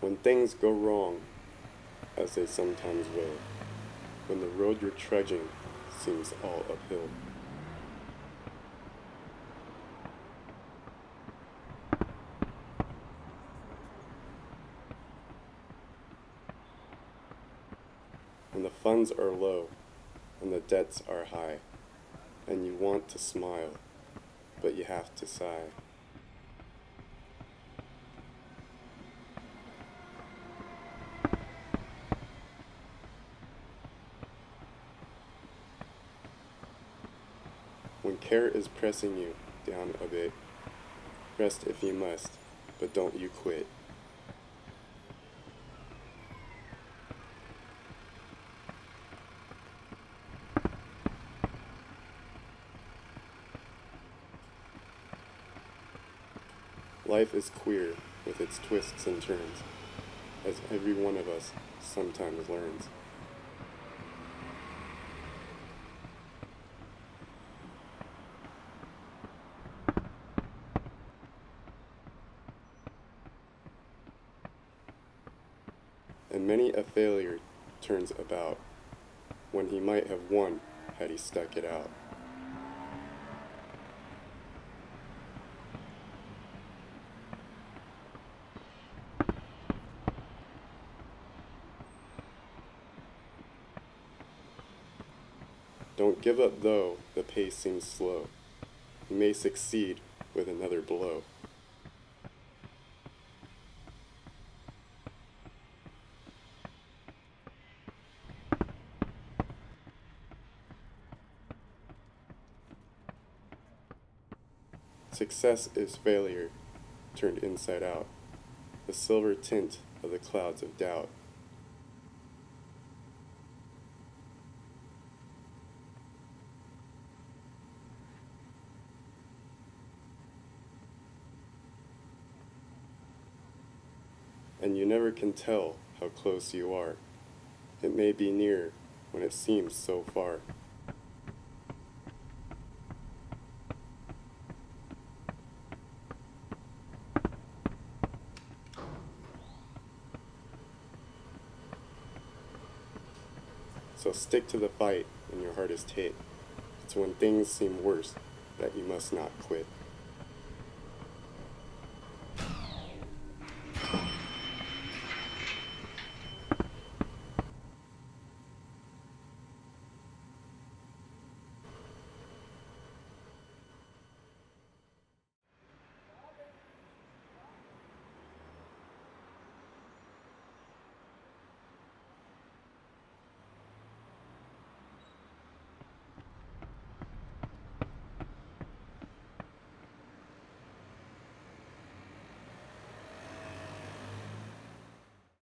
When things go wrong, as they sometimes will, when the road you're trudging seems all uphill. When the funds are low and the debts are high, and you want to smile, but you have to sigh. When care is pressing you down a bit, rest if you must, but don't you quit. Life is queer with its twists and turns, as every one of us sometimes learns. And many a failure turns about when he might have won had he stuck it out. Don't give up though the pace seems slow. You may succeed with another blow. Success is failure turned inside out, the silver tint of the clouds of doubt. And you never can tell how close you are. It may be near when it seems so far. So stick to the fight when your is hit. It's when things seem worst that you must not quit.